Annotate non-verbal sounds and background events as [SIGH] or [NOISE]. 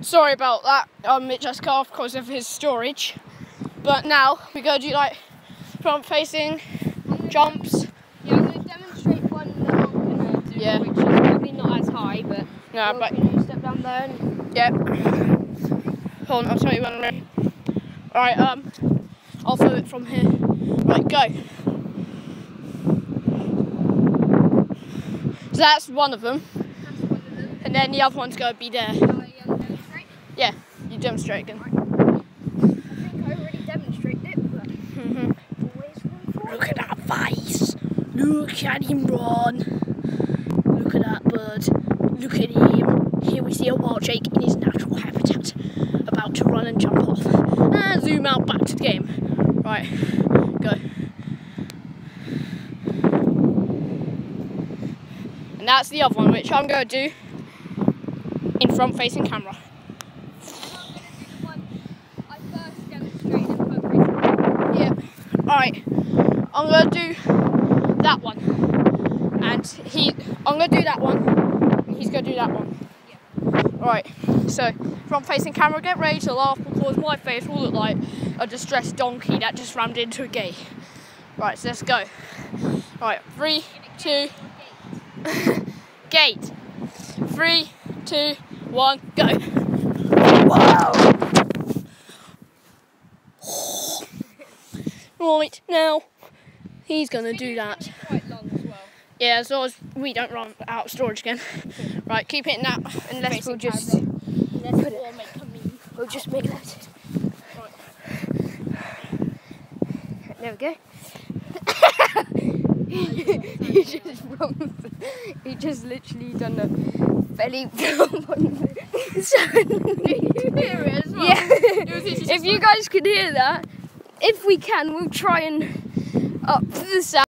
Sorry about that. Um, it just cut off because of his storage. But now we go do like front facing jumps. Yeah, I'm going to demonstrate one that I'm going to do, Yeah. which is probably not as high, but Yeah, we'll, but you know, step down there and yeah. Hold on, I'll tell you when I'm ready. Alright, um, I'll throw it from here. Right, go. So that's one of them, that's one of them. and then the other one's gonna be there. Shall I um, demonstrate? Yeah, you demonstrate again. I think I already demonstrated it, but mm-hmm. always room for Look at that face. Look at him run. Look at that bird. Look at him. Here we see a wild jake in his natural habitat, about to run and jump off. And zoom out back to the game. Right, go. And that's the other one, which I'm going to do in front facing camera. I first demonstrated fundraising. Yep. Alright. I'm gonna do that one. And he I'm gonna do that one. He's gonna do that one. Alright. So front facing camera, get ready to laugh because my face will look like a distressed donkey that just rammed into a gate. Right, so let's go. Right, three, two, [LAUGHS] gate. Three, two, one, go. Wow. Right, now he's gonna do that. Quite long as well. Yeah, as long as we don't run out of storage again. Right, keep hitting that. Unless we'll just- camera. Unless we'll make. We'll just make that. There we go. [LAUGHS] he just. He just literally done a belly [LAUGHS] flop on the [LAUGHS] Yeah. if you guys could hear that, if we can, we'll try and up the sound.